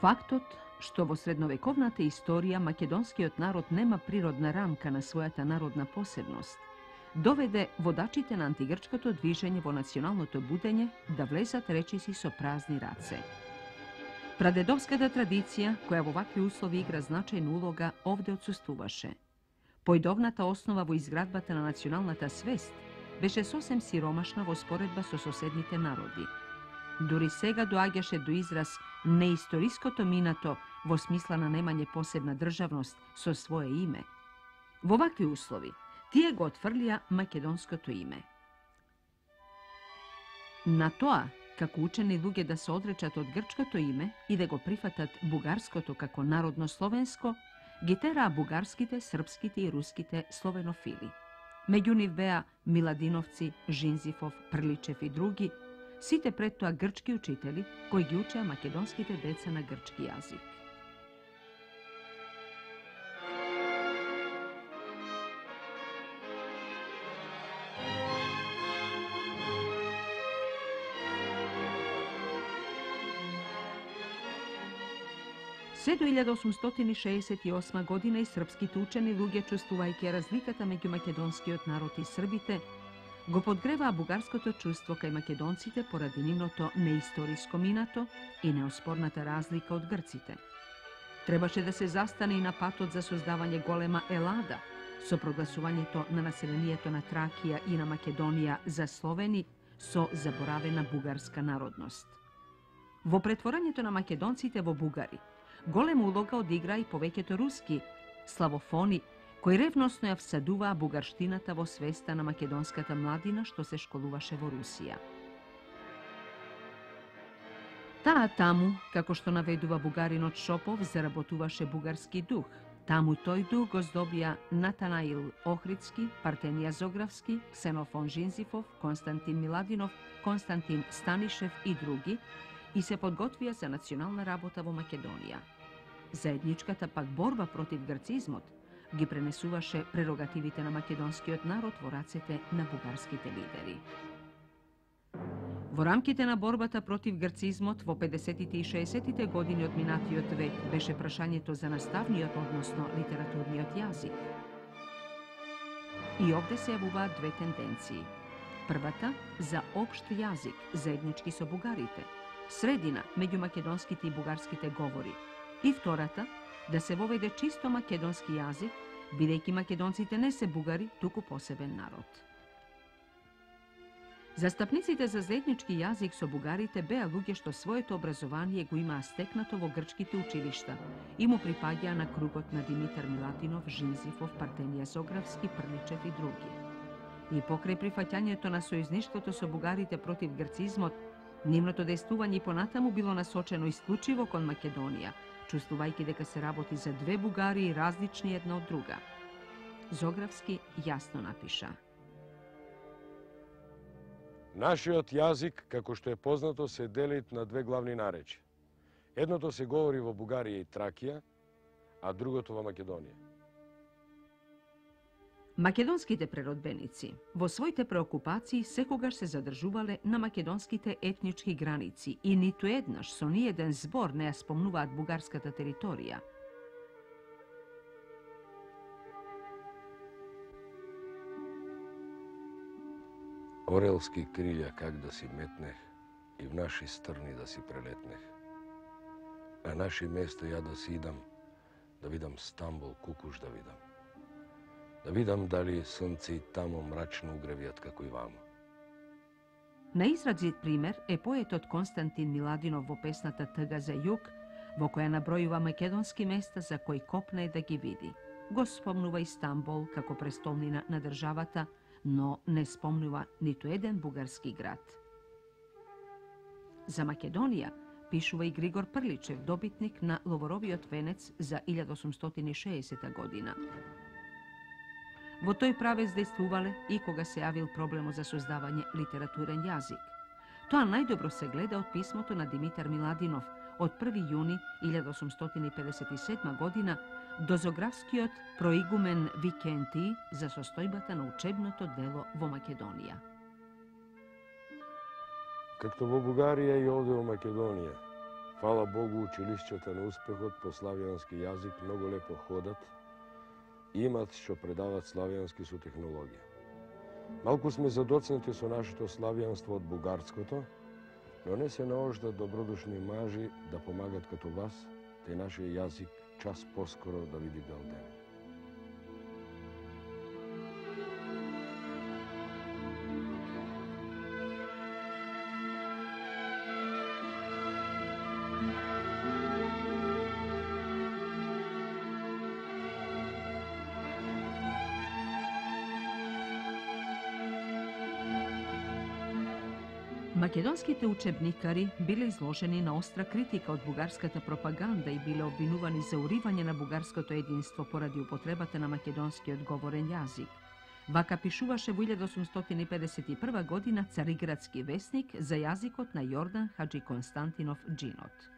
Фактот што во средновековната историја македонскиот народ нема природна рамка на својата народна посебност, доведе водачите на антигрчкото движење во националното будење да влезат речиси со празни раце. Прадедовската традиција, која во вакви услови игра значајна улога, овде отсуствуваше. Појдовната основа во изградбата на националната свест беше сосем сиромашна во споредба со соседните народи – Дури сега доаѓаше до израз неисториското минато во смисла на немање посебна државност со свое име. Во вакви услови, тие го отфрлија македонското име. На тоа, како учени луѓе да се одречат од грчкото име и да го прифатат бугарското како народно словенско, ги тераа бугарските, српските и руските словенофили. Меѓу нив беа Миладиновци, Жинзифов, Прличев и други, сите пред тоа грчки учители кои ги учеа македонските деца на грчки јазик. Се до 1868 година и српските учени луѓе чувствувајќи разликата меѓу македонскиот народ и србите, го подгреваа бугарското чувство кај македонците поради нивното неисториско минато и неоспорната разлика од грците. Требаше да се застане и на патот за создавање голема Елада, со прогласувањето на населението на Тракија и на Македонија за Словени со заборавена бугарска народност. Во претворањето на македонците во бугари, голема улога одигра и повеќето руски славофони Кој ревносно ја всадуваа бугарштината во свеста на македонската младина што се школуваше во Русија. Таа таму, како што наведува бугаринот Шопов, заработуваше бугарски дух. Таму тој дух го здобија Натанаил Охридски, Партенија Зографски, Ксенофон Жинзифов, Константин Миладинов, Константин Станишев и други, и се подготвија за национална работа во Македонија. Заедничката пак борба против грцизмот ги пренесуваше прерогативите на македонскиот народ во рацете на бугарските лидери. Во рамките на борбата против грцизмот во 50-тите и 60-тите години од минатиот век беше прашањето за наставниот, односно литературниот јазик. И овде се јавуваат две тенденции. Првата за општ јазик, заеднички со бугарите, средина меѓу македонските и бугарските говори, и втората да се воведе чисто македонски јазик, бидејќи македонците не се бугари, туку посебен народ. Застапниците за заеднички јазик со бугарите беа луѓе што своето образование го имаа стекнато во грчките училишта и му припаѓаа на кругот на Димитар Милатинов, Жинзифов, Партенија Зографски, Прличев и други. И покрај прифаќањето на сојузништвото со бугарите против грцизмот, нивното действување и понатаму било насочено исклучиво кон Македонија – чувствувајќи дека се работи за две Бугари различни една од друга. Зографски јасно напиша. Нашиот јазик, како што е познато, се дели на две главни наречи. Едното се говори во Бугарија и Тракија, а другото во Македонија. Македонските преродбеници во своите преокупации секогаш се задржувале на македонските етнички граници и ниту еднаш со ни еден збор не ја спомнуваат бугарската територија. Орелски крилја как да си метнех и в наши стрни да си прелетнех. На наши место ја да си идам, да видам Стамбул, Кукуш да видам да видам дали сонце и тамо мрачно угревиат како и вамо. Наизразит пример е поетот Константин Миладинов во песната Тга за југ, во која набројува македонски места за кои копне да ги види. Го спомнува Истанбул како престолнина на државата, но не спомнува ниту еден бугарски град. за Македонија, пишува и Григор Прличев, добитник на Ловоровиот венец за 1860 година. Во тој правец действувале и кога се јавил проблемот за создавање литературен јазик. Тоа најдобро се гледа од писмото на Димитар Миладинов од 1. јуни 1857 година до зографскиот проигумен Викенти за состојбата на учебното дело во Македонија. Както во Бугарија и овде во Македонија, фала Богу, училишчата на успехот по славјански јазик многу лепо ходат имат што предават славјански со технологија. Малку сме задоцнати со нашето славјанство од бугарското, но не се наожда добродушни мажи да помагат като вас, те нашиот јазик час поскоро да види бел ден. Македонските учебникари биле изложени на остра критика од бугарската пропаганда и биле обвинувани за уривање на бугарското единство поради употребата на македонскиот говорен јазик. Вака пишуваше во 1851 година Цариградски вестник за јазикот на Јордан Хаджи Константинов Джинот.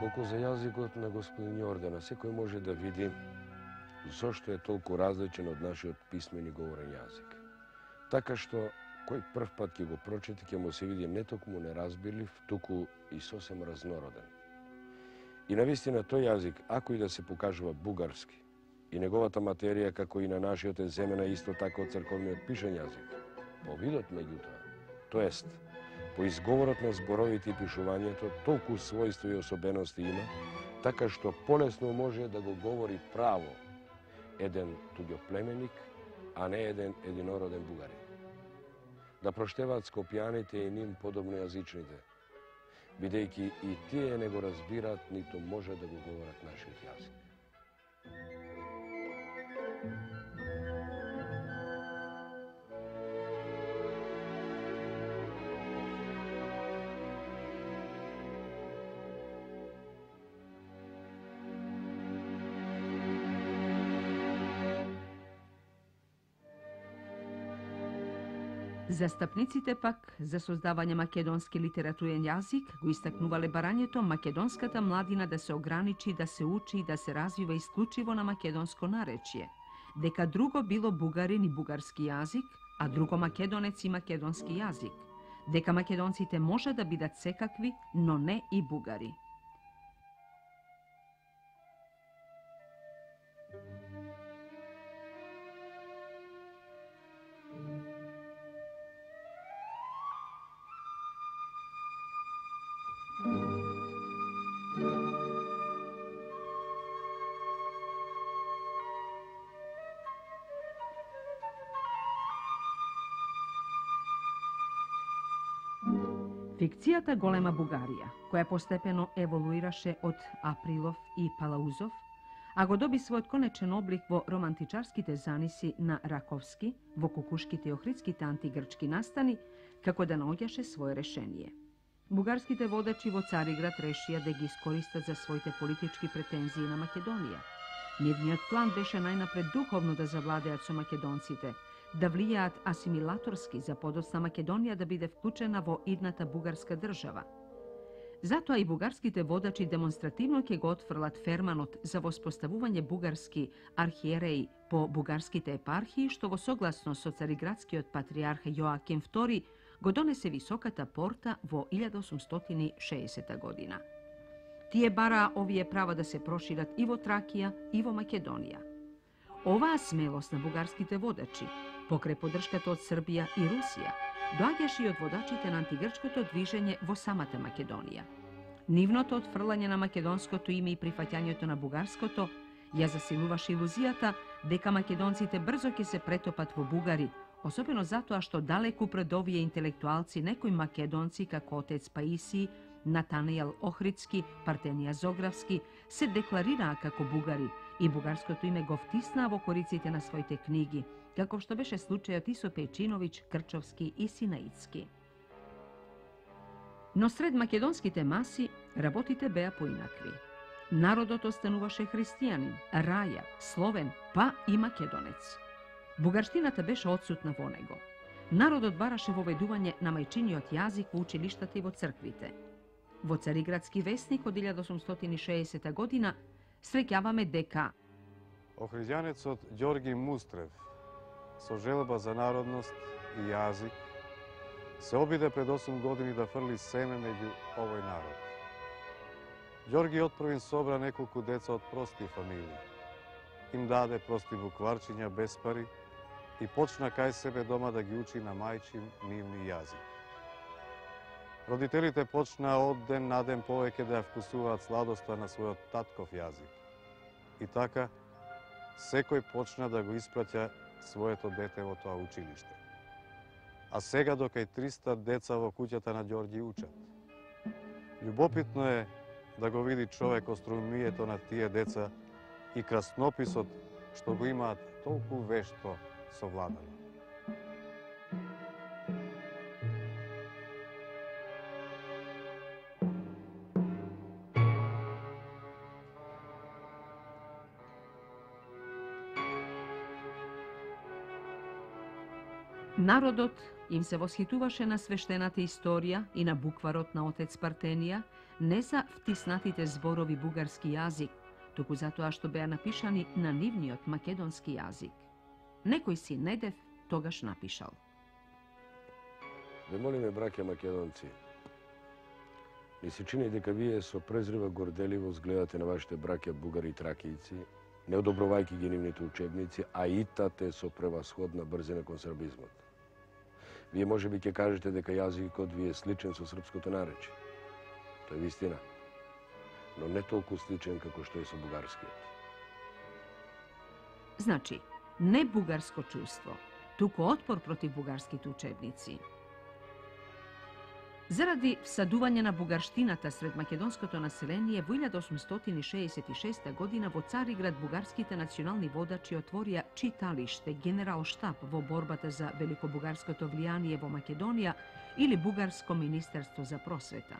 Колку за јазикот на господин Јордана, секој може да види зошто е толку различен од нашиот писмени говорен јазик. Така што, кој прв пат ќе го прочете, ќе му се види не токму неразбилив, туку и сосем разнороден. И навистина тој јазик, ако и да се покажува бугарски, и неговата материја, како и на нашиот е земена исто така од црковниот пишен јазик, по видот меѓутоа, то ест, по изговорот на зборовите и пишувањето, толку својство и особености има, така што полесно може да го говори право еден туѓоплеменик, а не еден единороден бугарин да проштеваат скопјаните и ним подобно јазичните, бидејќи и тие не го разбираат, ниту може да го говорат нашиот јазик. Застапниците пак за создавање македонски литературен јазик го истакнувале барањето македонската младина да се ограничи, да се учи и да се развива исклучиво на македонско наречје, дека друго било бугарин и бугарски јазик, а друго македонец и македонски јазик, дека македонците може да бидат секакви, но не и бугари. Секцијата Голема Бугарија, која постепено еволуираше од Априлов и Палаузов, а го доби својот конечен облик во романтичарските заниси на Раковски, во кукушките и охридските антигрчки настани, како да наоѓаше свое решение. Бугарските водачи во Цариград решија да ги искористат за своите политички претензии на Македонија. Нивниот план беше најнапред духовно да завладеат со македонците – да влијаат асимилаторски за подоцна Македонија да биде вклучена во идната бугарска држава. Затоа и бугарските водачи демонстративно ќе го отфрлат ферманот за воспоставување бугарски архиереи по бугарските епархии, што во согласно со цариградскиот патриарх Јоаким II го донесе високата порта во 1860 година. Тие бараа овие права да се прошират и во Тракија и во Македонија. Оваа смелост на бугарските водачи Покрај поддршката од Србија и Русија, доаѓаше и од водачите на антигрчкото движење во самата Македонија. Нивното отфрлање на македонското име и прифаќањето на бугарското ја засилуваше илузијата дека македонците брзо ќе се претопат во бугари, особено затоа што далеку пред овие интелектуалци некои македонци како отец Паиси, Натанијал Охридски, Партенија Зографски се декларираа како бугари и бугарското име го втиснаа во кориците на своите книги, како што беше случајот и со Печиновиќ, Крчовски и Синаицки. Но сред македонските маси работите беа поинакви. Народот остануваше христијанин, раја, словен, па и македонец. Бугарштината беше одсутна во него. Народот бараше воведување на мајчиниот јазик во училиштата и во црквите. Во Цариградски вестник од 1860 година среќаваме дека Охриѓанецот Ѓорги Мустрев со желба за народност и јазик се обиде пред 8 години да фрли семе меѓу овој народ. Ѓорги отпрвин собра неколку деца од прости фамилии. Им даде прости букварчиња без пари и почна кај себе дома да ги учи на мајчин нивни јазик. Родителите почна од ден на ден повеќе да ја вкусуваат сладоста на својот татков јазик. И така, секој почна да го испраќа своето дете во тоа училиште. А сега докај 300 деца во куќата на Ѓорѓи учат. Љубопитно е да го види човек острумието на тие деца и краснописот што го имаат толку вешто совладано. Народот им се восхитуваше на свештената историја и на букварот на отец Партенија, не за втиснатите зборови бугарски јазик, туку затоа што беа напишани на нивниот македонски јазик. Некој си Недев тогаш напишал. Ве молиме, браке македонци, не се чини дека вие со презрива горделиво гледате на вашите браке бугари и тракијци, не одобровајки ги нивните учебници, а итате со превасходна брзина кон србизмот. Вие може би ќе кажете дека јазикот ви е сличен со српското наречие. Тоа е вистина. Но не толку сличен како што е со бугарскиот. Значи, не бугарско чувство, туку отпор против бугарските учебници. Заради всадување на бугарштината сред македонското население, во 1866 година во Цариград бугарските национални водачи отворија читалиште генерал штаб во борбата за великобугарското влијание во Македонија или Бугарско министерство за просвета.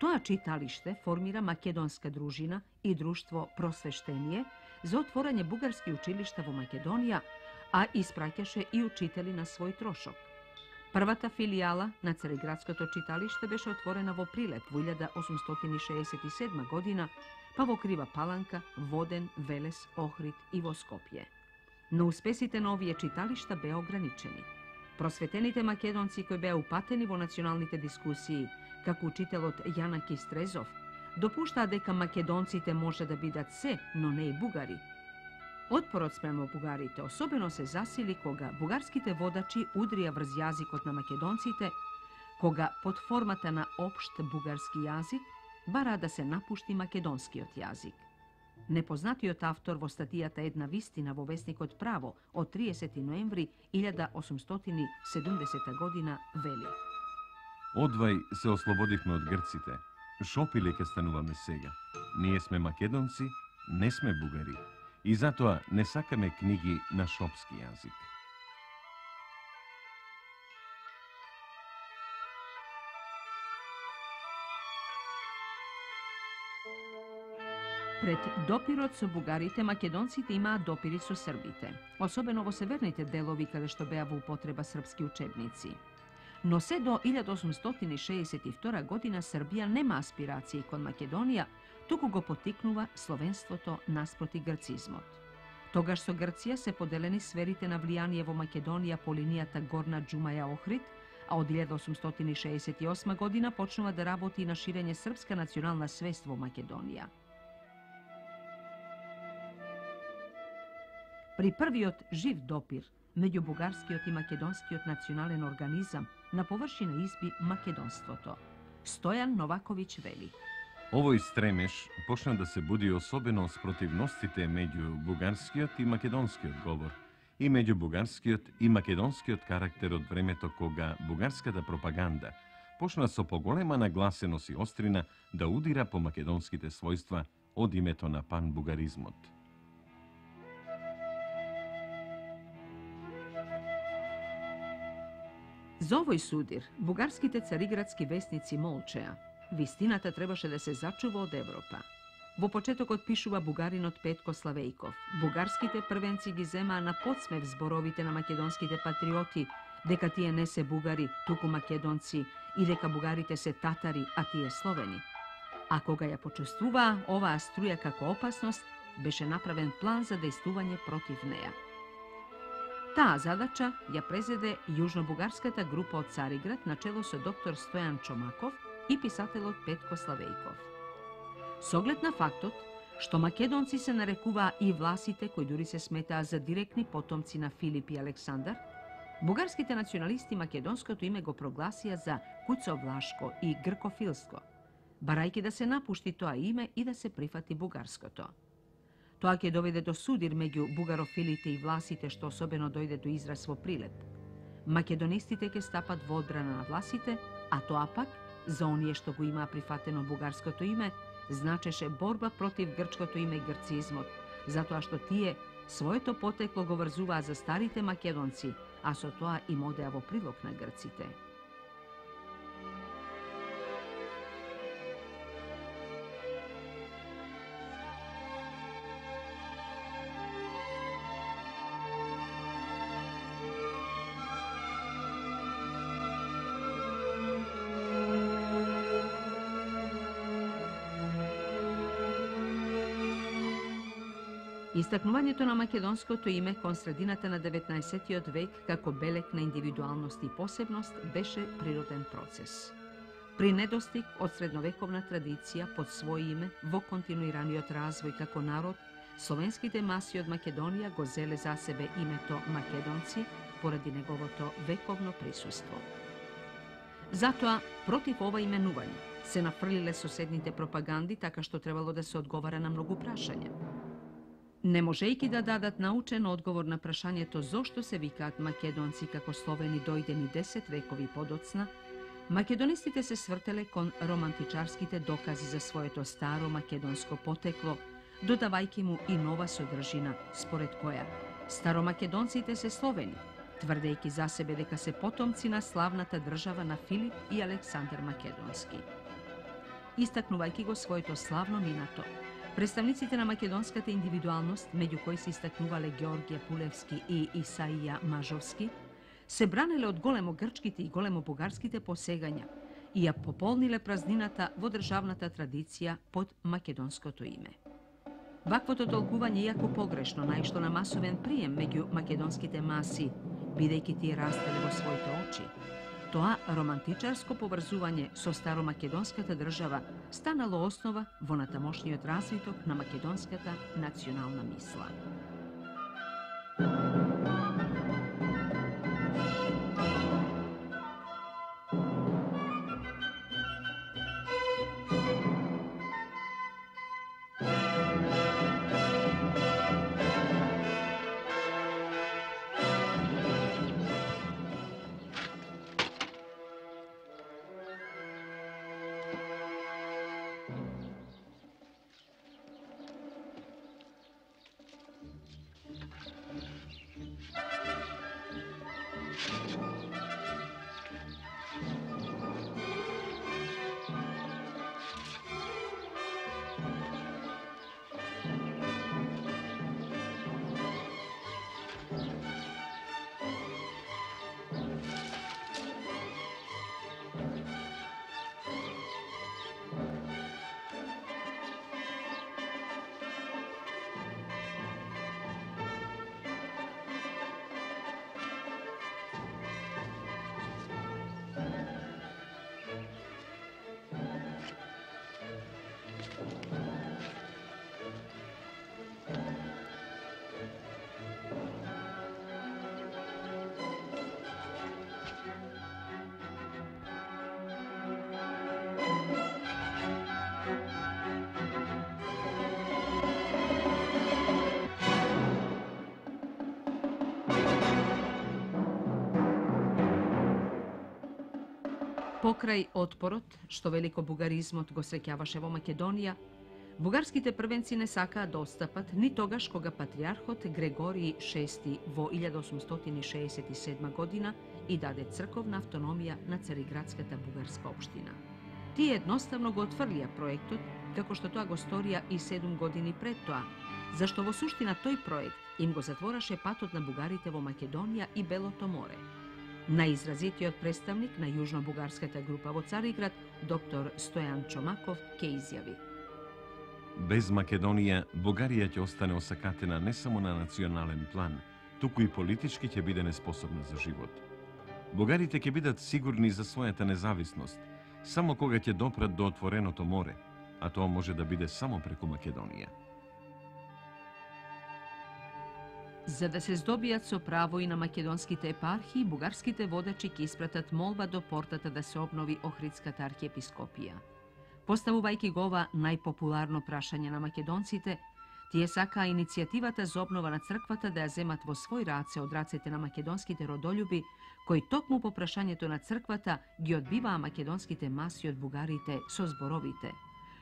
Тоа читалиште формира македонска дружина и друштво Просвештение за отворање бугарски училишта во Македонија, а испраќаше и учители на свој трошок. Првата филијала на Цариградското читалиште беше отворена во Прилеп во 1867 година, па во Крива Паланка, Воден, Велес, Охрид и во Скопје. Но успесите на овие читалишта беа ограничени. Просветените македонци кои беа упатени во националните дискусии, како учителот Јанаки Стрезов, допуштаа дека македонците може да бидат се, но не и бугари, Отпорот спрема бугарите особено се засили кога бугарските водачи удрија врз јазикот на македонците, кога под формата на општ бугарски јазик бара да се напушти македонскиот јазик. Непознатиот автор во статијата Една вистина во вестникот Право од 30 ноември 1870 година вели. Одвај се ослободивме од грците. Шопиле ке стануваме сега. Ние сме македонци, не сме бугари и затоа не сакаме книги на шопски јазик. Пред допирот со бугарите, македонците имаат допири со србите, особено во северните делови каде што беа во употреба српски учебници. Но се до 1862 година Србија нема аспирации кон Македонија, туку го потикнува словенството наспроти грцизмот. Тогаш со Грција се поделени сферите на влијание во Македонија по линијата Горна Джумаја Охрид, а од 1868 година почнува да работи на ширење српска национална свест во Македонија. При првиот жив допир меѓу бугарскиот и македонскиот национален организам на површина изби македонството. Стојан Новаковиќ вели – Овој стремеш почна да се буди особено спротивностите меѓу бугарскиот и македонскиот говор и меѓу бугарскиот и македонскиот карактер од времето кога бугарската пропаганда почна со поголема нагласеност и острина да удира по македонските својства од името на панбугаризмот. За овој судир, бугарските цариградски вестници молчеа. Вистината требаше да се зачува од Европа. Во почетокот пишува бугаринот Петко Славејков. Бугарските првенци ги земаа на подсмев зборовите на македонските патриоти, дека тие не се бугари, туку македонци, и дека бугарите се татари, а тие словени. А кога ја почувствуваа оваа струја како опасност, беше направен план за дејствување против неа. Таа задача ја презеде јужнобугарската група од Цариград на чело со доктор Стојан Чомаков и писателот Петко Славејков. С оглед на фактот што македонци се нарекуваа и власите кои дури се сметаа за директни потомци на Филип и Александар, бугарските националисти македонското име го прогласија за куцовлашко и гркофилско, барајќи да се напушти тоа име и да се прифати бугарското. Тоа ќе доведе до судир меѓу бугарофилите и власите што особено дојде до израз во прилеп. Македонистите ќе стапат во одбрана на власите, а тоа пак, за оние што го имаа прифатено бугарското име, значеше борба против грчкото име грцизмот, затоа што тие своето потекло го врзуваа за старите македонци, а со тоа им одеа во прилог на грците. Истакнувањето на македонското име кон средината на 19. век како белек на индивидуалност и посебност беше природен процес. При недостиг од средновековна традиција под свој име во континуираниот развој како народ, словенските маси од Македонија го зеле за себе името македонци поради неговото вековно присуство. Затоа, против ова именување, се нафрлиле соседните пропаганди така што требало да се одговара на многу прашања. Не можејќи да дадат научен одговор на прашањето зошто се викаат македонци како словени дојдени 10 векови подоцна, македонистите се свртеле кон романтичарските докази за своето старо македонско потекло, додавајќи му и нова содржина, според која старомакедонците се словени, тврдејќи за себе дека се потомци на славната држава на Филип и Александар Македонски. Истакнувајќи го своето славно минато, Представниците на македонската индивидуалност, меѓу кои се истакнувале Георгија Пулевски и Исаија Мажовски, се бранеле од големо грчките и големо бугарските посегања и ја пополниле празнината во државната традиција под македонското име. Ваквото толкување иако погрешно најшто на масовен прием меѓу македонските маси, бидејќи тие растеле во своите очи, Тоа романтичарско поврзување со старомакедонската држава станало основа во натамошниот развиток на македонската национална мисла. Покрај отпорот, што великобугаризмот го среќаваше во Македонија, бугарските првенци не сакаа да отстапат ни тогаш кога патриархот Грегорий VI во 1867 година и даде црковна автономија на Цариградската бугарска општина. Тие едноставно го отфрлија проектот, како што тоа го сторија и 7 години пред тоа, зашто во суштина тој проект им го затвораше патот на бугарите во Македонија и Белото море. Најизразитиот представник на јужно-бугарската група во Цариград, доктор Стојан Чомаков, ке изјави. Без Македонија, Бугарија ќе остане осакатена не само на национален план, туку и политички ќе биде неспособна за живот. Бугарите ќе бидат сигурни за својата независност, само кога ќе допрат до отвореното море, а тоа може да биде само преку Македонија. За да се здобијат со право и на македонските епархии, бугарските водачи ќе испратат молба до портата да се обнови Охридската архиепископија. Поставувајќи го ова најпопуларно прашање на македонците, тие сакаа иницијативата за обнова на црквата да ја земат во свој раце од рацете на македонските родолюби, кои токму по прашањето на црквата ги одбиваа македонските маси од бугарите со зборовите,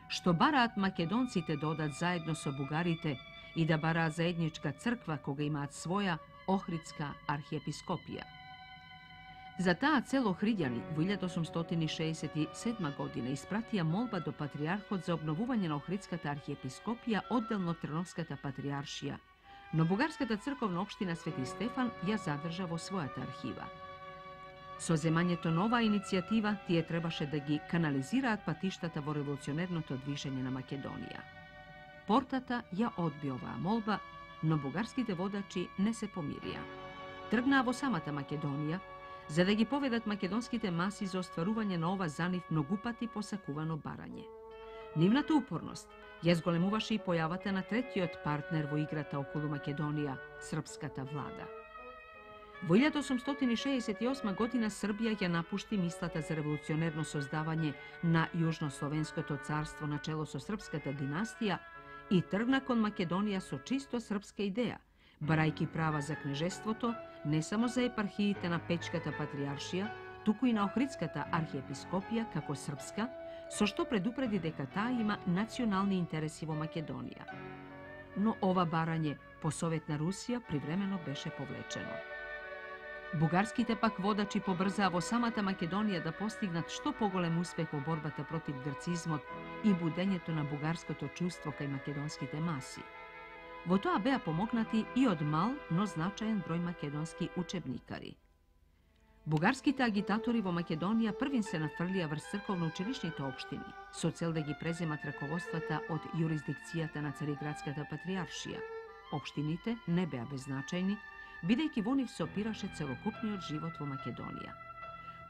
што бараат македонците да одат заедно со бугарите и да бараат заедничка црква кога имаат своја Охридска архиепископија. За таа цел Охридјани во 1867 година испратија молба до патриархот за обновување на Охридската архиепископија одделно Трновската патриаршија, но Бугарската црковна општина Свети Стефан ја задржа во својата архива. Со земањето на оваа иницијатива, тие требаше да ги канализираат патиштата во револуционерното движење на Македонија. Портата ја одби оваа молба, но бугарските водачи не се помирија. Тргнаа во самата Македонија, за да ги поведат македонските маси за остварување на ова за нив многупати посакувано барање. Нивната упорност ја зголемуваше и појавата на третиот партнер во играта околу Македонија, српската влада. Во 1868 година Србија ја напушти мислата за револуционерно создавање на Јужнословенското царство на чело со српската династија и тргна кон Македонија со чисто српска идеја, барајки права за кнежеството, не само за епархиите на Печката патриаршија, туку и на Охридската архиепископија како српска, со што предупреди дека таа има национални интереси во Македонија. Но ова барање по совет на Русија привремено беше повлечено. Бугарските пак водачи побрзаа во самата Македонија да постигнат што поголем успех во борбата против грцизмот и будењето на бугарското чувство кај македонските маси. Во тоа беа помогнати и од мал, но значаен број македонски учебникари. Бугарските агитатори во Македонија првин се нафрлија врз црковно-училишните општини, со цел да ги преземат раководствата од јурисдикцијата на Цариградската патриаршија. Општините не беа беззначајни, бидејќи во нив се опираше целокупниот живот во Македонија.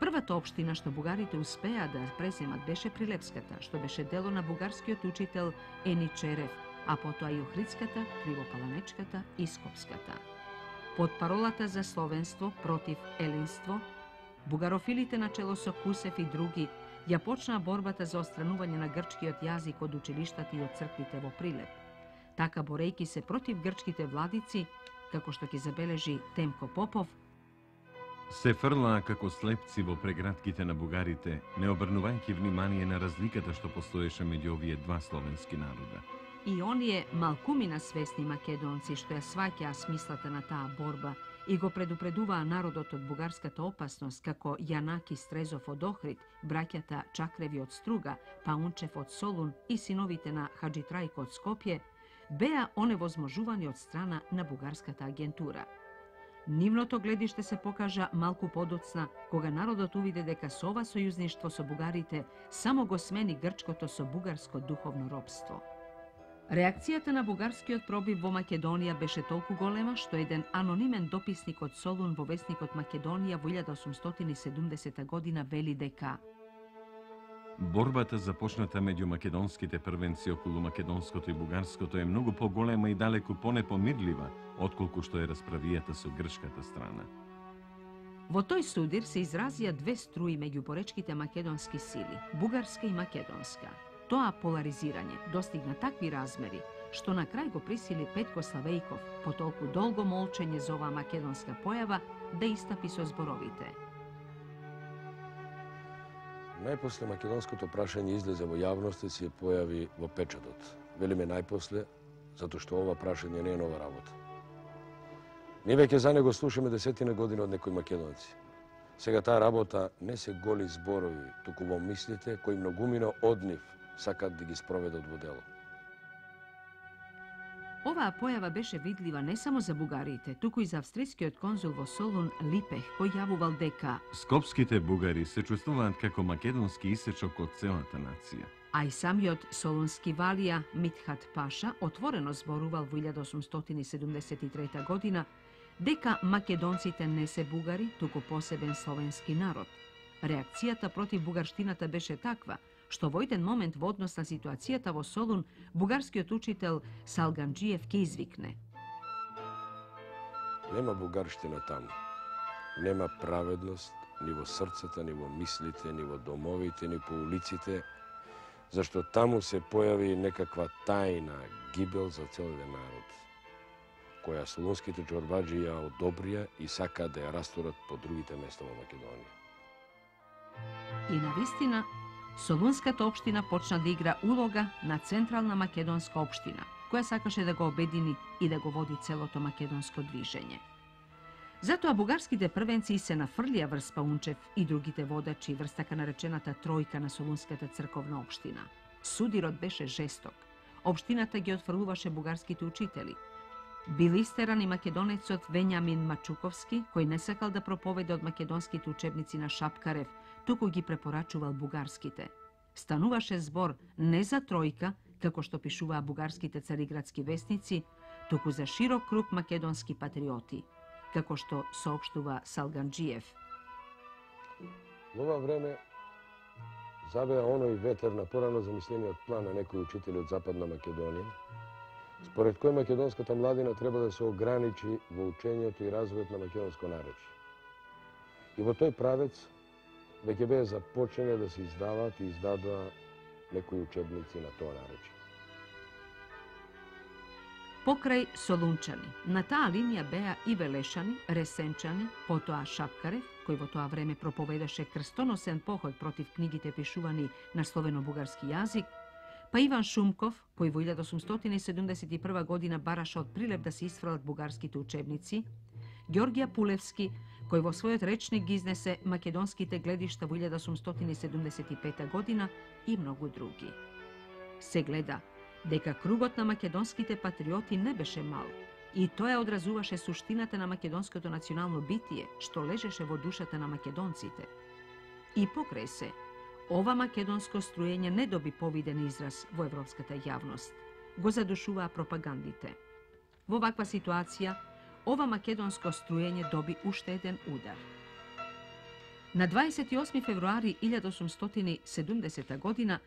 Првата општина што бугарите успеа да преземат беше Прилепската, што беше дело на бугарскиот учител Ени Черев, а потоа и Охридската, Кривопаланечката и Скопската. Под паролата за словенство против елинство, бугарофилите на чело со Кусев и други ја почнаа борбата за остранување на грчкиот јазик од училиштата и од црквите во Прилеп. Така борејки се против грчките владици, како што ќе забележи Темко Попов, се фрлаа како слепци во преградките на бугарите, не обрнувајќи внимание на разликата што постоеше меѓу овие два словенски народа. И оние малкумина свесни македонци што ја сваќаа смислата на таа борба и го предупредуваа народот од бугарската опасност како Јанаки Стрезов од Охрид, браќата Чакреви од Струга, Паунчев од Солун и синовите на Хаджи Трајко од Скопје, беа оневозможувани од страна на бугарската агентура. Нивното гледиште се покажа малку подоцна, кога народот увиде дека со ова сојузништво со бугарите само го смени грчкото со бугарско духовно робство. Реакцијата на бугарскиот пробив во Македонија беше толку голема што еден анонимен дописник од Солун во вестникот Македонија во 1870 година вели дека Борбата започната меѓу македонските првенци околу македонското и бугарското е многу поголема и далеку понепомирлива, отколку што е расправијата со грчката страна. Во тој судир се изразија две струи меѓу поречките македонски сили, бугарска и македонска. Тоа поларизирање достигна такви размери, што на крај го присили Петко Славејков, по толку долго молчење за оваа македонска појава, да истапи со зборовите – Најпосле македонското прашање излезе во јавност и се појави во печатот. Велиме најпосле, затоа што ова прашање не е нова работа. Ние веќе за него слушаме десетина години од некои македонци. Сега таа работа не се голи зборови, туку во мислите кои многумино од нив сакат да ги спроведат во дело. Оваа појава беше видлива не само за бугарите, туку и за австријскиот конзул во Солун Липех, кој јавувал дека Скопските бугари се чувствуваат како македонски исечок од целата нација. а и самиот солунски валија Митхат Паша отворено зборувал во 1873 година дека македонците не се бугари, туку посебен словенски народ. Реакцијата против бугарштината беше таква, што во еден момент во однос на ситуацијата во Солун, бугарскиот учител Салганджиев ке извикне. Нема бугарштина таму. Нема праведност ни во срцата, ни во мислите, ни во домовите, ни по улиците, зашто таму се појави некаква тајна гибел за цел народ, која солунските чорбаджи ја одобрија и сака да ја растурат по другите места во Македонија. И на вистина, Солунската општина почна да игра улога на Централна македонска општина, која сакаше да го обедини и да го води целото македонско движење. Затоа бугарските првенци се нафрлија врз Паунчев и другите водачи врз така наречената тројка на Солунската црковна општина. Судирот беше жесток. Општината ги отфрлуваше бугарските учители. Бил истеран и македонецот Вењамин Мачуковски, кој не сакал да проповеда од македонските учебници на Шапкарев, туку ги препорачувал бугарските. Стануваше збор не за тројка, како што пишуваа бугарските цариградски вестници, туку за широк круг македонски патриоти, како што соопштува Салганджиев. Во ова време забеа оној ветер на порано замислениот план на некои учители од Западна Македонија, според кој македонската младина треба да се ограничи во учењето и развојот на македонско наречје. И во тој правец Да веќе беа започнале да се издаваат и издадоа некои учебници на тоа наречие. Покрај Солунчани, на таа линија беа и Велешани, Ресенчани, потоа Шапкарев, кој во тоа време проповедаше крстоносен поход против книгите пишувани на словено-бугарски јазик, па Иван Шумков, кој во 1871 година бараше од прилеп да се исфрлат бугарските учебници, Ѓоргија Пулевски, кој во својот речник ги изнесе македонските гледишта во 1875 година и многу други. Се гледа дека кругот на македонските патриоти не беше мал, и тоа одразуваше суштината на македонското национално битие, што лежеше во душата на македонците. И покрај се, ова македонско струење не доби повиден израз во европската јавност. Го задушуваа пропагандите. Во ваква ситуација, ова македонско струење доби уште еден удар. На 28 февруари 1870 година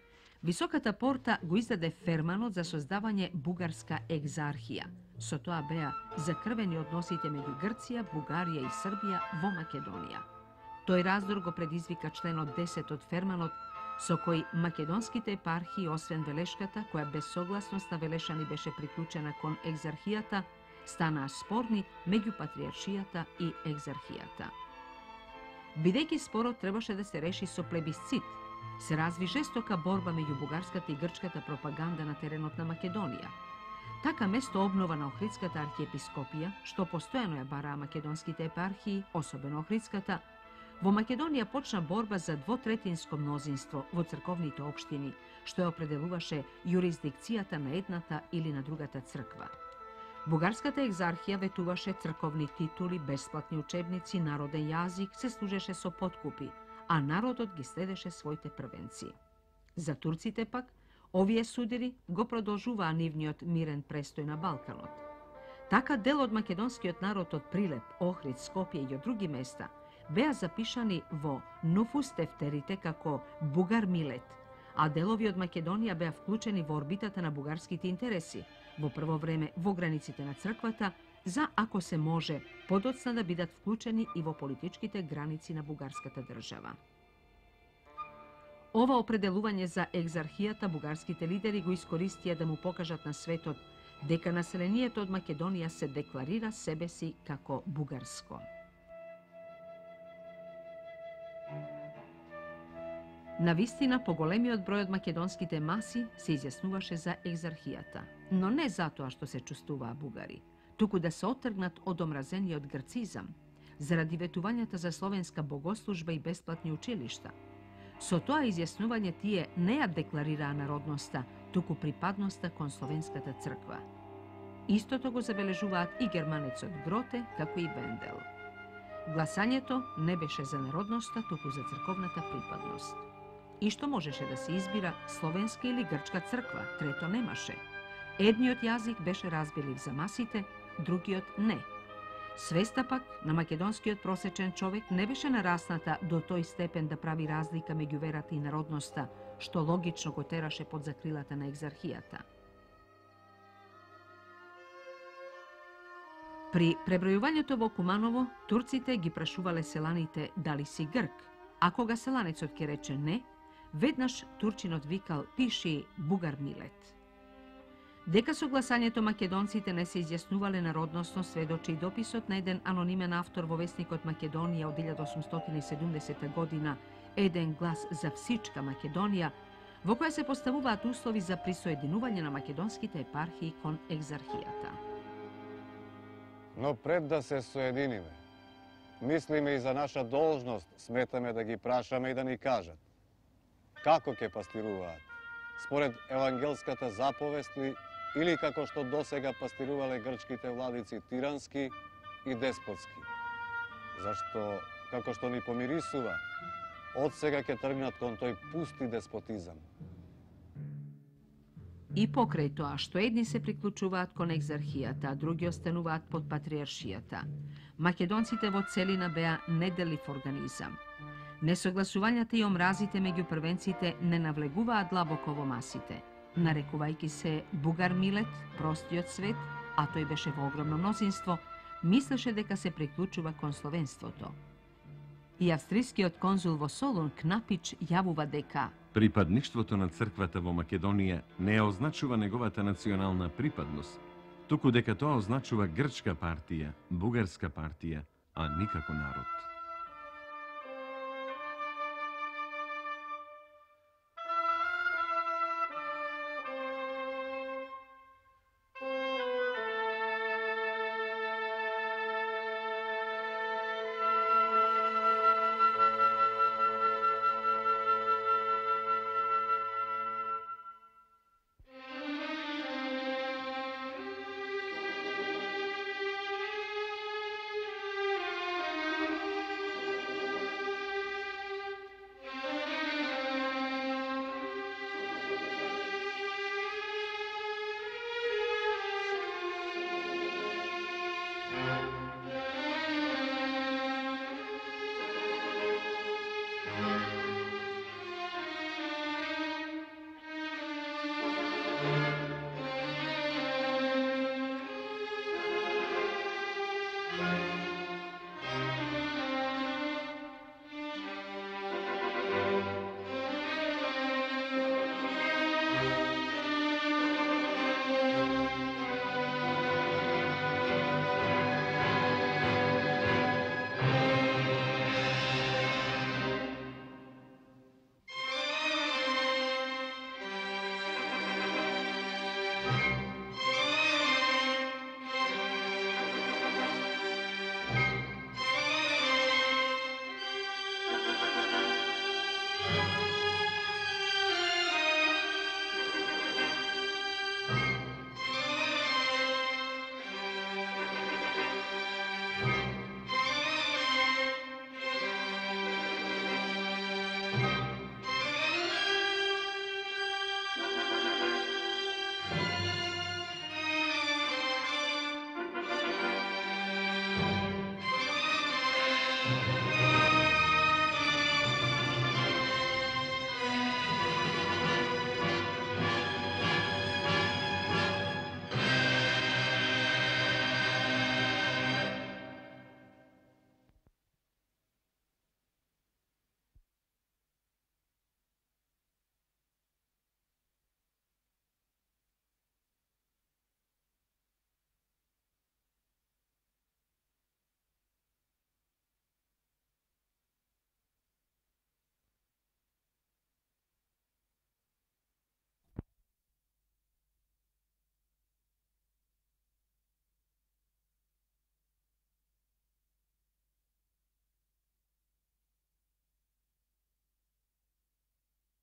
Високата порта го издаде ферманот за создавање бугарска екзархија. Со тоа беа закрвени односите меѓу Грција, Бугарија и Србија во Македонија. Тој раздор го предизвика членот 10 од ферманот, со кој македонските епархии, освен Велешката, која без согласност на Велешани беше приклучена кон екзархијата, станаа спорни меѓу патриаршијата и екзархијата. Бидејќи спорот требаше да се реши со плебисцит, се разви жестока борба меѓу бугарската и грчката пропаганда на теренот на Македонија. Така место обнова на Охридската архиепископија, што постојано ја бараа македонските епархии, особено Охридската, во Македонија почна борба за двотретинско мнозинство во црковните општини, што ја определуваше јурисдикцијата на едната или на другата црква. Бугарската екзархија ветуваше црковни титули, бесплатни учебници, народен јазик, се служеше со подкупи, а народот ги следеше своите првенци. За турците пак, овие судири го продолжуваа нивниот мирен престој на Балканот. Така дел од македонскиот народ од Прилеп, Охрид, Скопје и од други места беа запишани во нуфустефтерите како Бугар Милет, а делови од Македонија беа вклучени во орбитата на бугарските интереси, во прво време во границите на црквата, за, ако се може, подоцна да бидат вклучени и во политичките граници на бугарската држава. Ова определување за екзархијата бугарските лидери го искористија да му покажат на светот дека населението од Македонија се декларира себе си како бугарско. На вистина, поголемиот број од македонските маси се изјаснуваше за екзархијата, но не затоа што се чувствуваа бугари – туку да се отргнат од омразениот грцизам, заради ветувањата за словенска богослужба и бесплатни училишта. Со тоа изјаснување тие не ја декларираа народноста, туку припадноста кон словенската црква. Истото го забележуваат и германецот Гроте, како и Вендел. Гласањето не беше за народноста, туку за црковната припадност. И што можеше да се избира словенска или грчка црква, трето немаше. Едниот јазик беше разбелив за масите, другиот не. Свеста пак на македонскиот просечен човек не беше нарасната до тој степен да прави разлика меѓу верата и народноста, што логично го тераше под закрилата на екзархијата. При пребројувањето во Куманово, турците ги прашувале селаните дали си грк, а кога селанецот ќе рече не, веднаш турчинот викал пиши бугар милет. Дека со гласањето македонците не се изјаснувале народносно сведочи и дописот на еден анонимен автор во вестникот Македонија од 1870 година Еден глас за всичка Македонија, во која се поставуваат услови за присоединување на македонските епархии кон екзархијата. Но пред да се соединиме, мислиме и за наша должност, сметаме да ги прашаме и да ни кажат. Како ќе пастируваат? Според евангелската заповест ли или како што досега пастирувале грчките владици тирански и деспотски. Зашто, како што ни помирисува, од сега ќе тргнат кон тој пусти деспотизам. И покрај тоа што едни се приклучуваат кон екзархијата, а други остануваат под патриаршијата, македонците во целина беа неделив организам. Несогласувањата и омразите меѓу првенците не навлегуваат длабоко во масите – нарекувајќи се Бугар Милет, простиот свет, а тој беше во огромно мнозинство, мислеше дека се приклучува кон словенството. И австрискиот конзул во Солун Кнапич јавува дека Припадништвото на црквата во Македонија не означува неговата национална припадност, туку дека тоа означува грчка партија, бугарска партија, а никако народ.